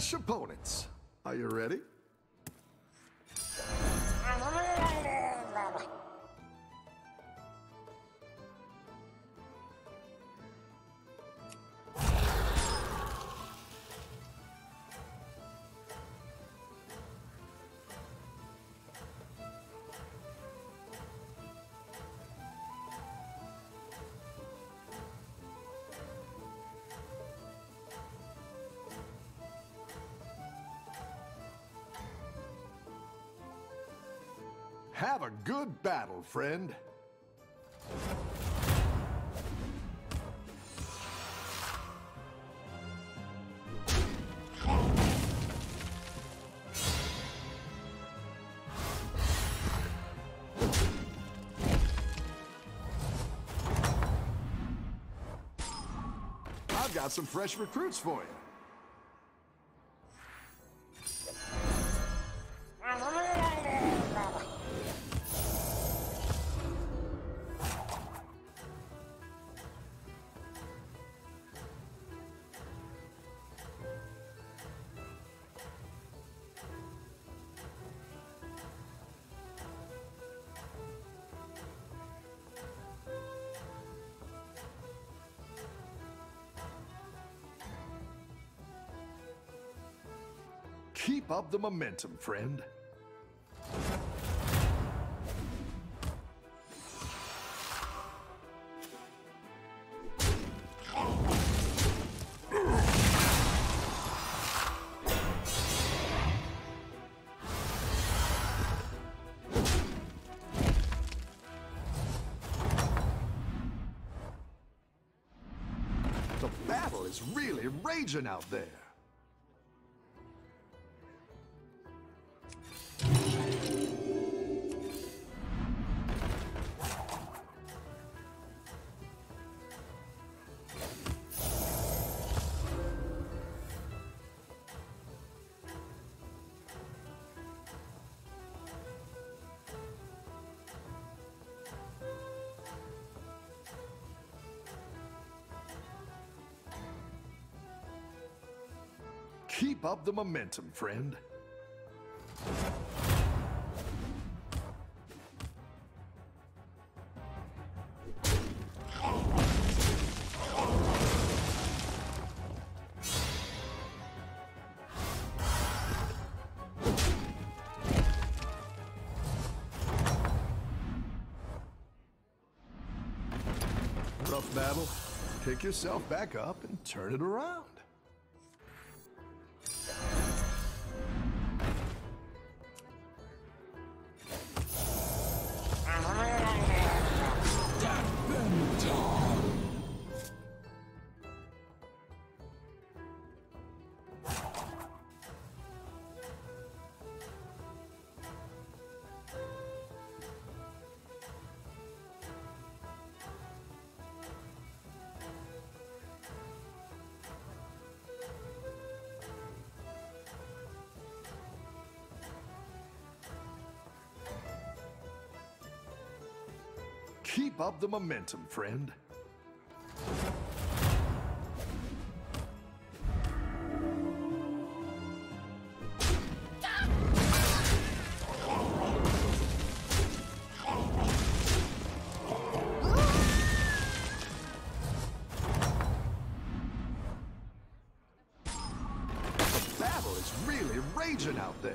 fresh opponents. Are you ready? Battle, friend. I've got some fresh recruits for you. Keep up the momentum, friend. The battle is really raging out there. Keep up the momentum, friend. Rough battle. Pick yourself back up and turn it around. Keep up the momentum, friend. The battle is really raging out there.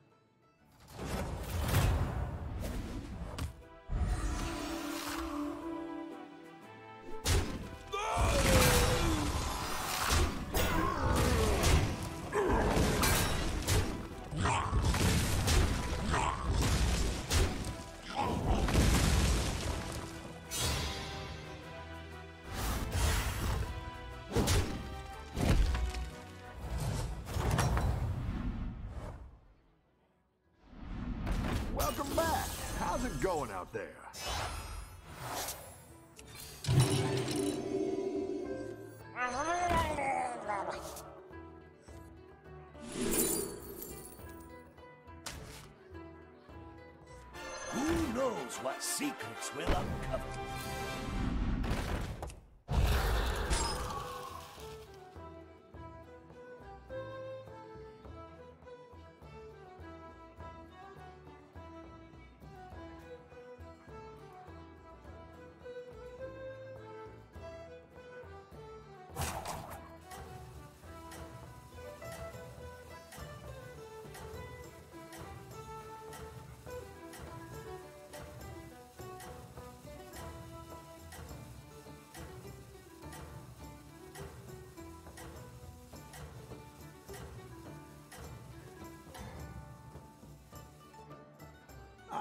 How's it going out there? Who knows what secrets we'll uncover?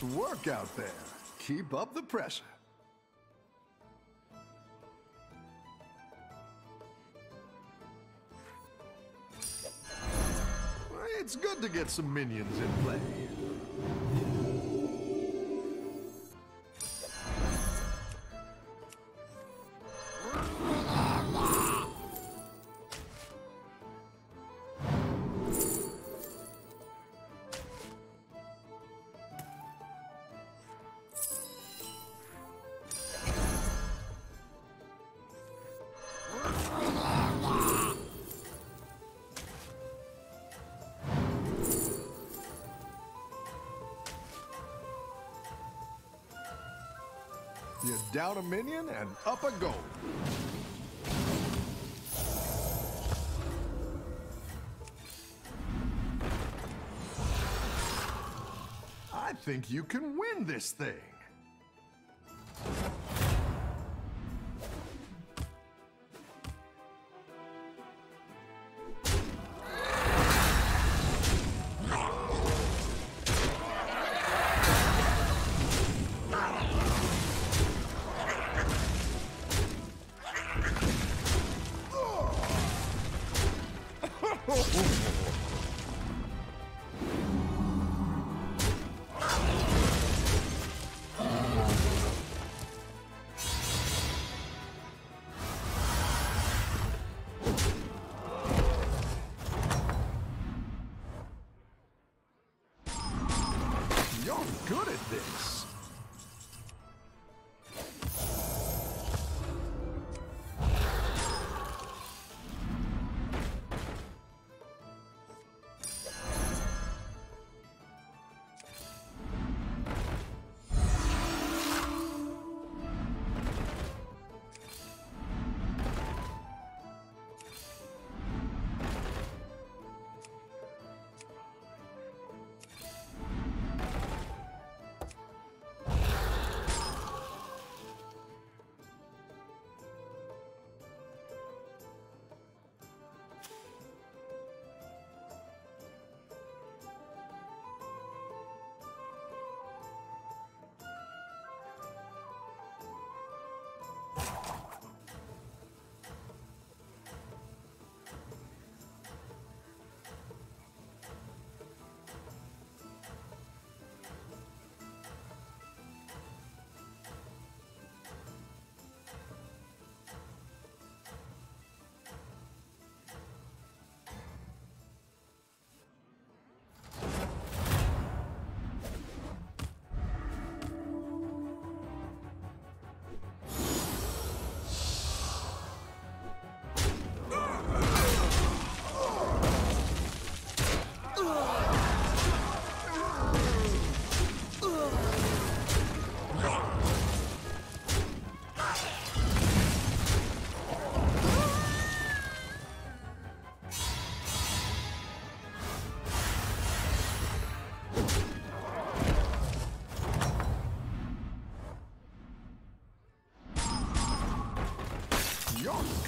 Nice work out there. Keep up the pressure. It's good to get some minions in play. You down a minion and up a goal. I think you can win this thing.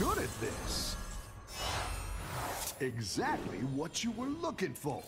Good at this. Exactly what you were looking for.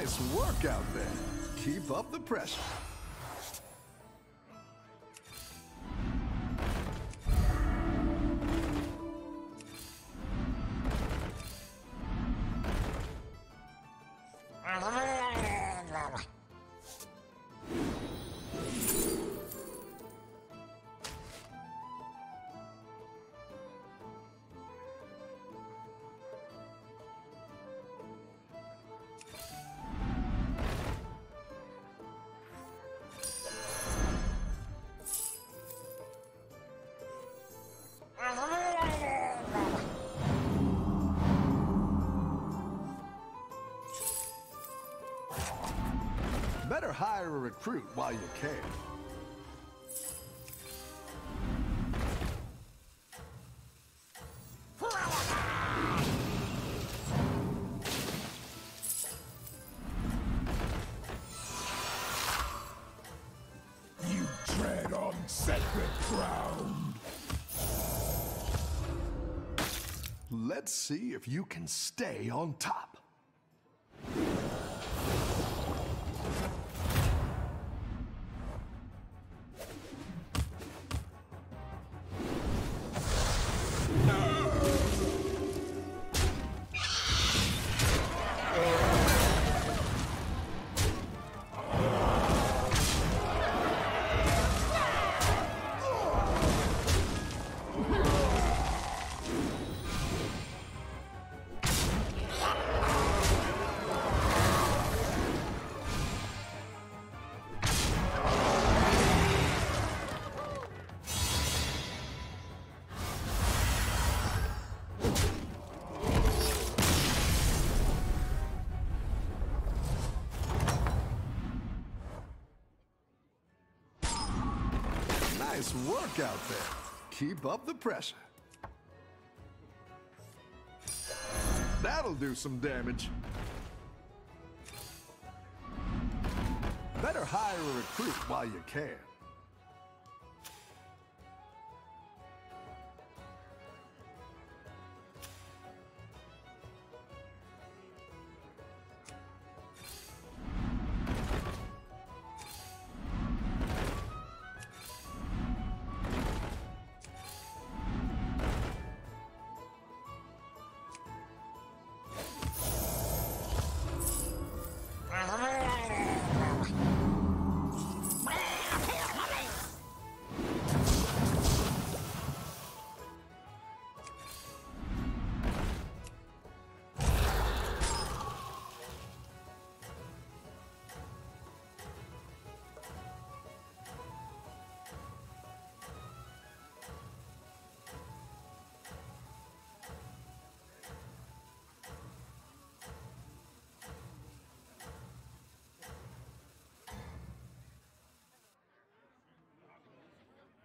Nice work out there. Keep up the pressure. Hire a recruit while you can. You tread on sacred ground. Let's see if you can stay on top. Nice work out there. Keep up the pressure. That'll do some damage. Better hire a recruit while you can.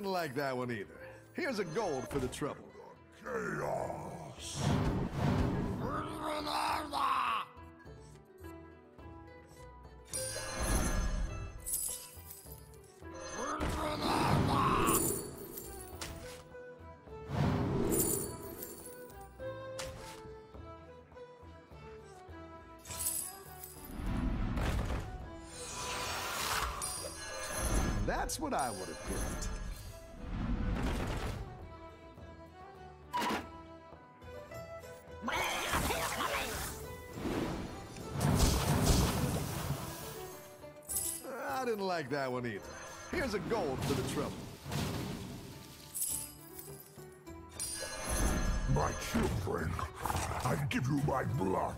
Didn't like that one either. Here's a gold for the trouble. Chaos. That's what I would have picked. That one either. Here's a gold for the trouble. My children, I give you my blood.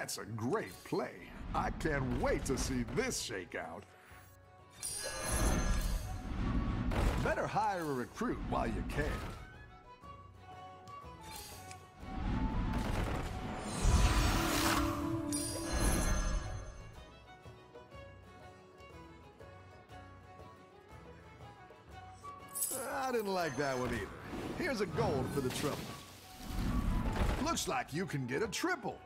That's a great play. I can't wait to see this shake out. Better hire a recruit while you can. I didn't like that one either. Here's a gold for the trouble. Looks like you can get a triple.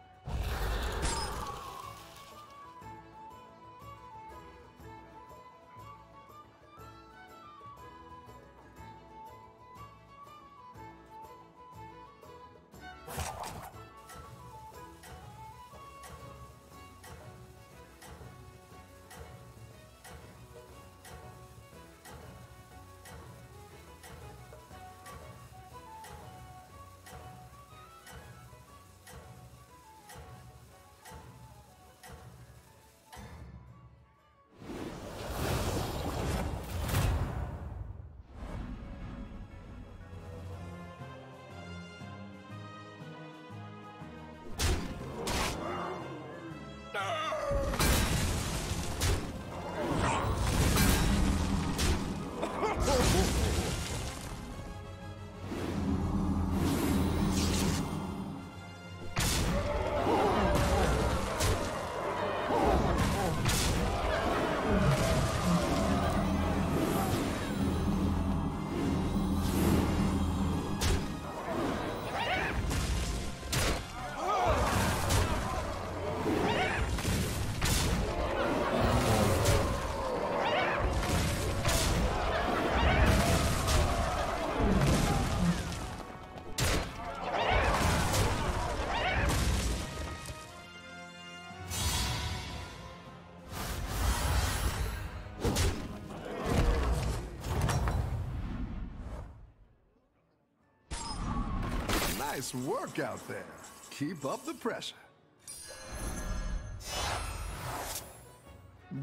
Nice work out there. Keep up the pressure.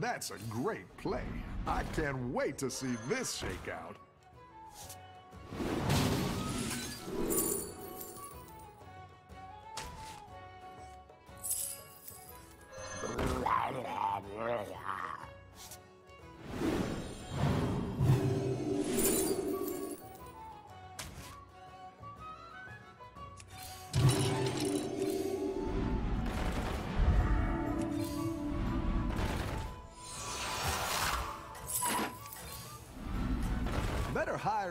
That's a great play. I can't wait to see this shake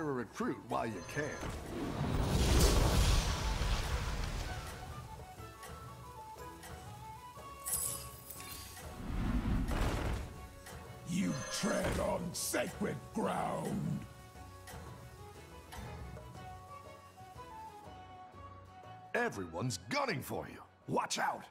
hire a recruit while you can. You tread on sacred ground. Everyone's gunning for you. Watch out!